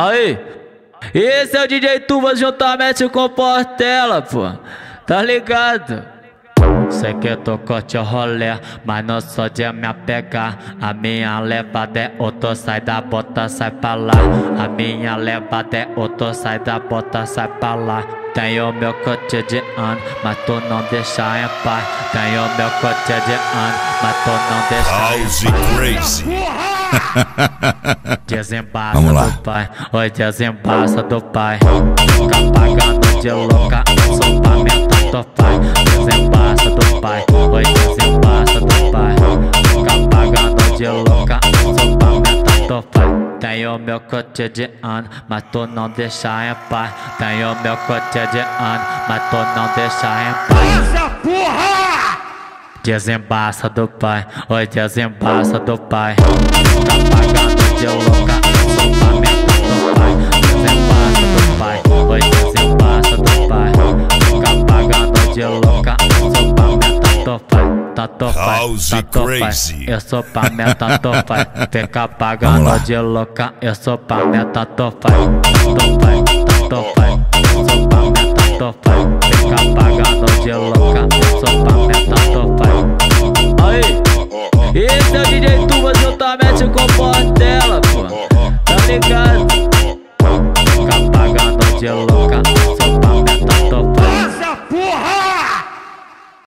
Aí, esse é o DJ Tuvas juntamente com Portela, pô. Tá ligado? Cê quer tocar teu rolê, mas não sou de me apegar. A minha levada é outro, sai da bota, sai pra lá. A minha levada é outro, sai da bota, sai pra lá. Tenho meu cotidiano, mas tu não deixa em paz. Tenho meu cotidiano, mas tu não deixa em paz. Crazy. Desembaça Vamos lá. do pai, oi desembaça do pai. Fica pagando de louca, sou do pai. Desembaça do pai, oi desembaça do pai. Fica pagando de louca, sou do pai. Tenho meu cotidiano, mas tu não deixa em paz. Tenho meu cotidiano, mas tu não deixa em paz. Desembaça do pai, oi desembaça do pai. Tá pagando de louca, sou pamenta do pai. Desembaça do pai, oi desembaça do pai. Fica pagando de louca, sou pamenta do pai. Tá do pai, tá do pai. Eu sou pamenta do pai. Fica pagando de louca, eu sou pamenta do pai. Tá do pai, tá do pai. Sou pamenta do pai. Fica pagando de louca, sou pamenta Esse é o DJ Tubas, totalmente com portela, pô. Tá ligado? Fica pagando de louca.